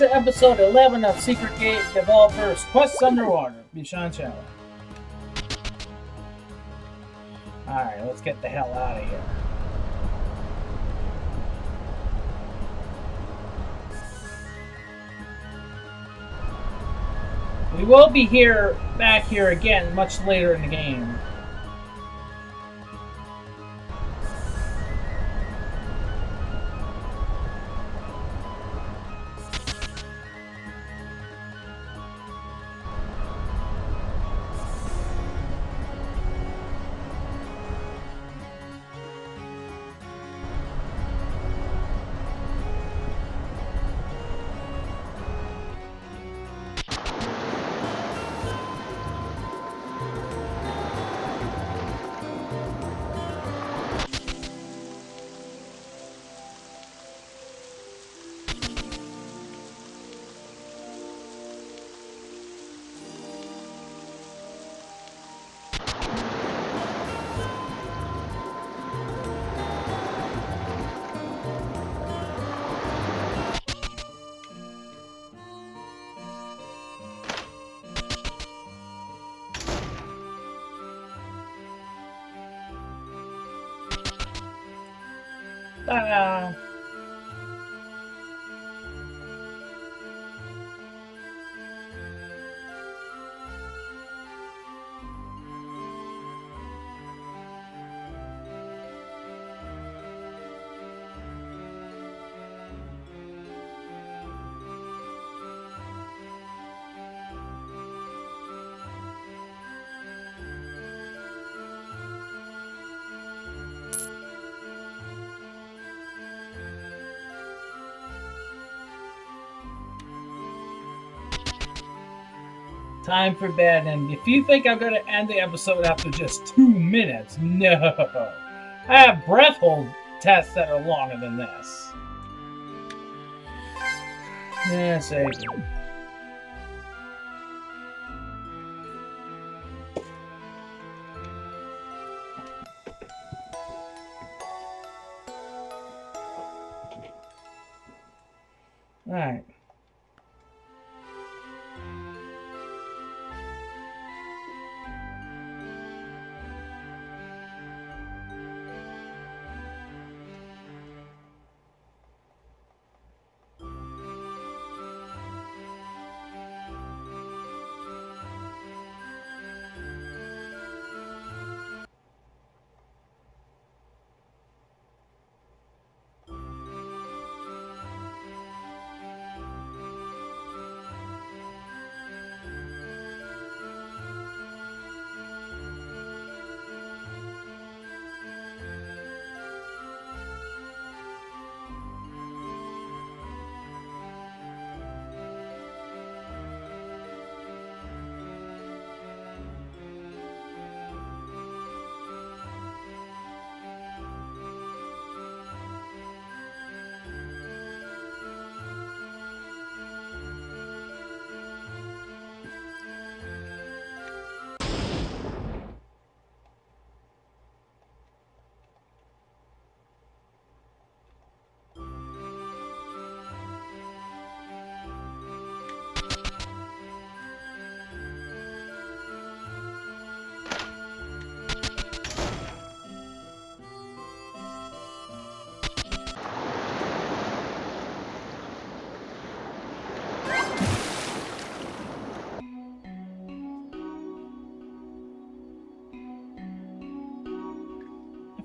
to episode 11 of Secret Game Developers Quest Underwater. Bishan Channel. Alright, let's get the hell out of here. We will be here, back here again, much later in the game. 对啊 Time for bed, and if you think I'm going to end the episode after just two minutes, no. I have breath hold tests that are longer than this. Yeah,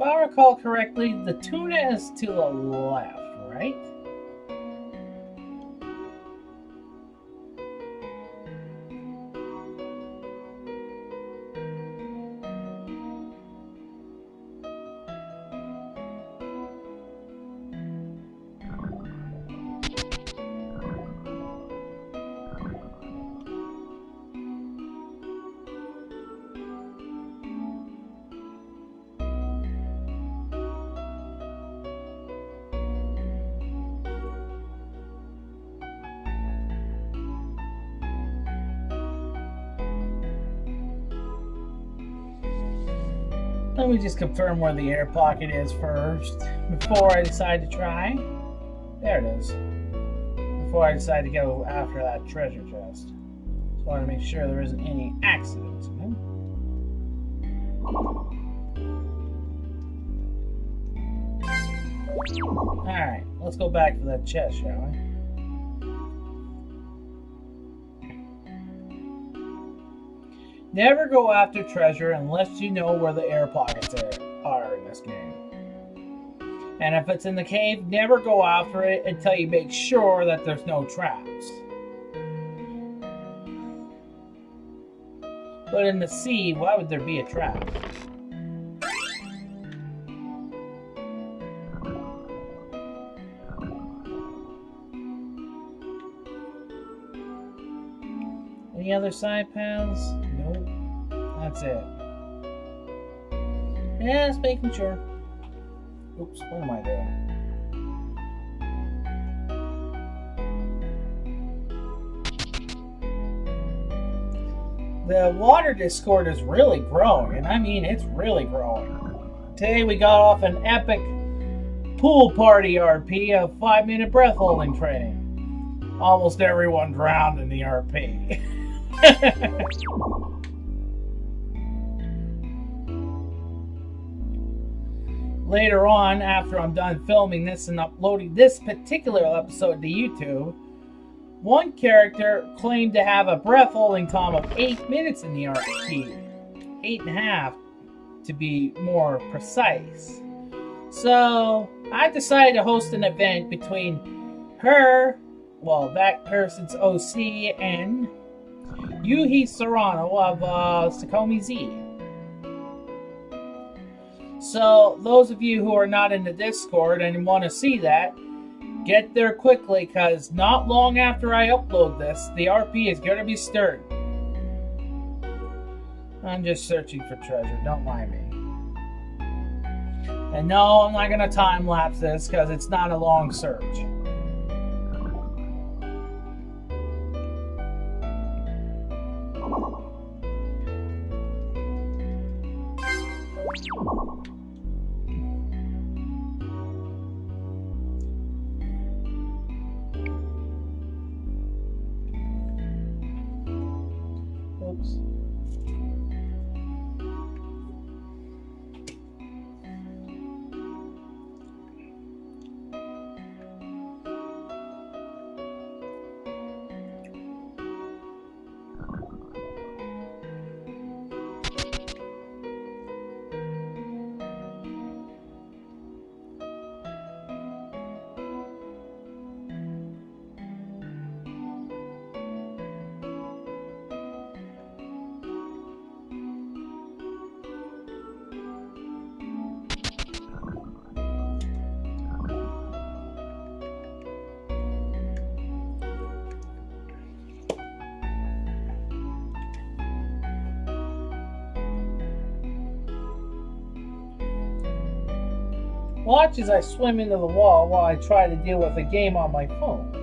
If I recall correctly, the tuna is to the left, right? Let me just confirm where the air pocket is first before I decide to try. There it is. before I decide to go after that treasure chest. Just want to make sure there isn't any accidents. Okay? Alright, let's go back to that chest, shall we? Never go after treasure unless you know where the air pockets are, in this game. And if it's in the cave, never go after it until you make sure that there's no traps. But in the sea, why would there be a trap? Any other side paths? That's it. Just making sure. Oops, what am I doing? The water discord is really growing, and I mean it's really growing. Today we got off an epic pool party RP of five minute breath holding training. Almost everyone drowned in the RP. Later on, after I'm done filming this and uploading this particular episode to YouTube, one character claimed to have a breath holding time of 8 minutes in the RP. Eight and a half, to be more precise. So, I decided to host an event between her, well, that person's OC, and Yuhi Serrano of uh, Sakomi Z. So, those of you who are not in the Discord and want to see that, get there quickly because not long after I upload this, the RP is going to be stirred. I'm just searching for treasure, don't mind me. And no, I'm not going to time lapse this because it's not a long search. Watch as I swim into the wall while I try to deal with a game on my phone.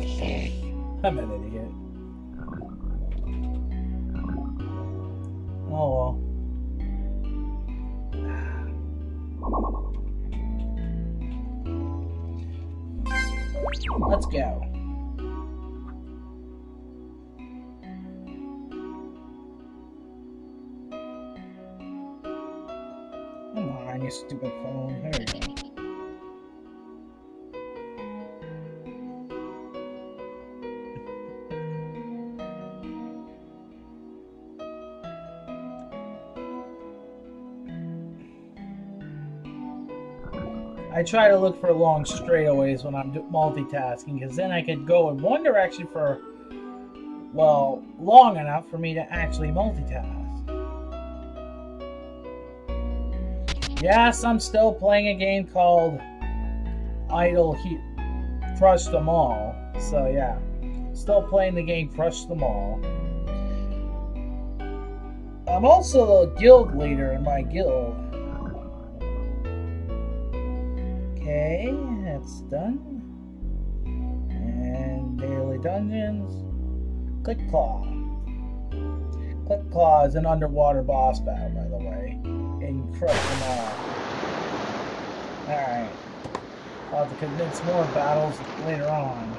I'm an idiot. Oh well. Let's go. Stupid phone. I try to look for long straightaways when I'm multitasking because then I could go in one direction for, well, long enough for me to actually multitask. Yes, I'm still playing a game called Idle Heat Crush Them All. So yeah, still playing the game Crush Them All. I'm also a guild leader in my guild. Okay, that's done. And daily dungeons. Click Claw. Click Claw is an underwater boss battle, by the way and crush them all. Alright. I'll have to convince more battles later on.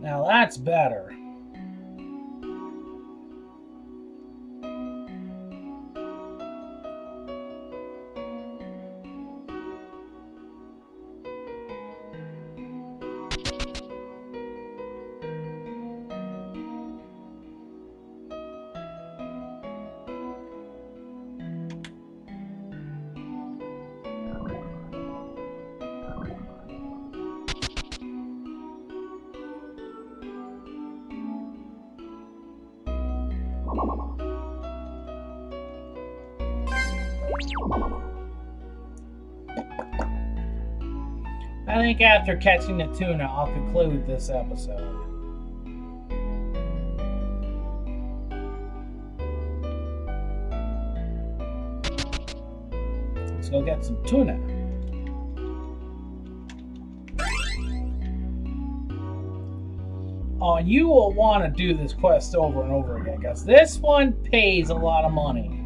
Now that's better. I think after catching the tuna, I'll conclude this episode. Let's go get some tuna. Oh, you will want to do this quest over and over again, because this one pays a lot of money.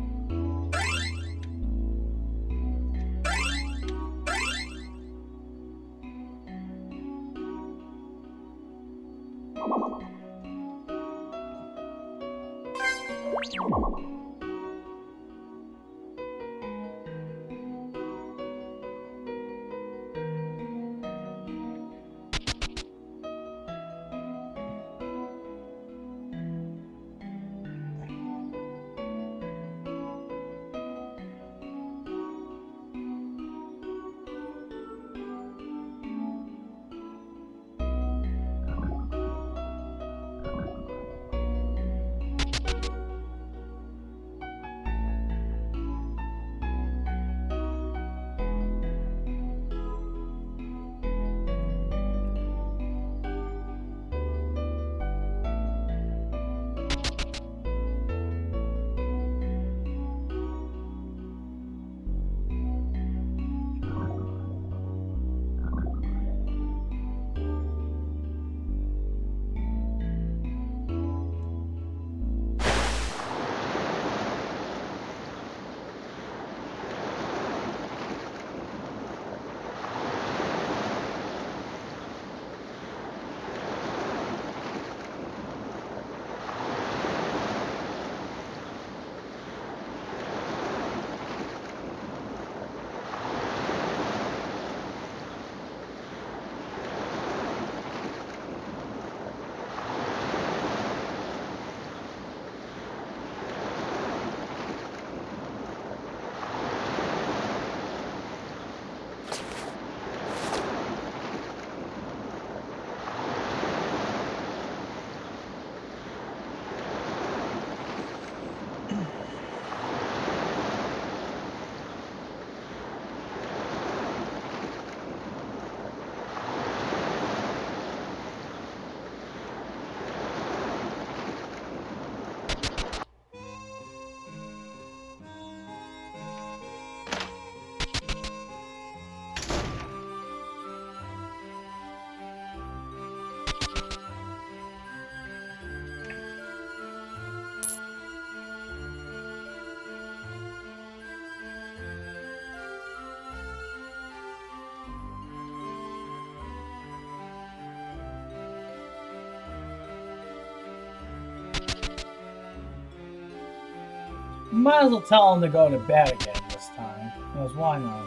Might as well tell him to go to bed again this time. knows? Why not?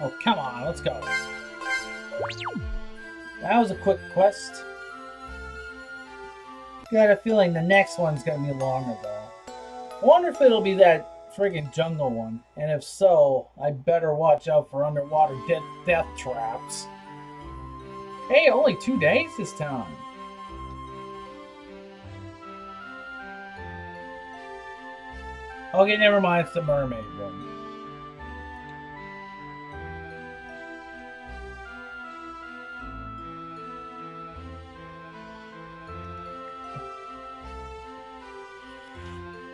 Oh, come on, let's go. That was a quick quest. Got a feeling the next one's gonna be longer though. I wonder if it'll be that friggin' jungle one. And if so, I better watch out for underwater de death traps. Hey, only two days this time. Okay, never mind. It's the mermaid one.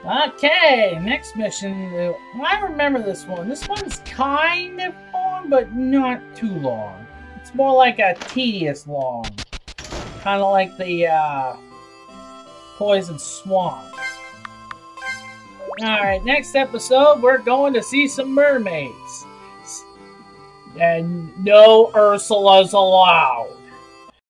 Okay, next mission. I remember this one. This one's kind of long, but not too long. It's more like a tedious long. Kind of like the uh, Poison Swamp. Alright, next episode, we're going to see some mermaids. And no Ursulas allowed.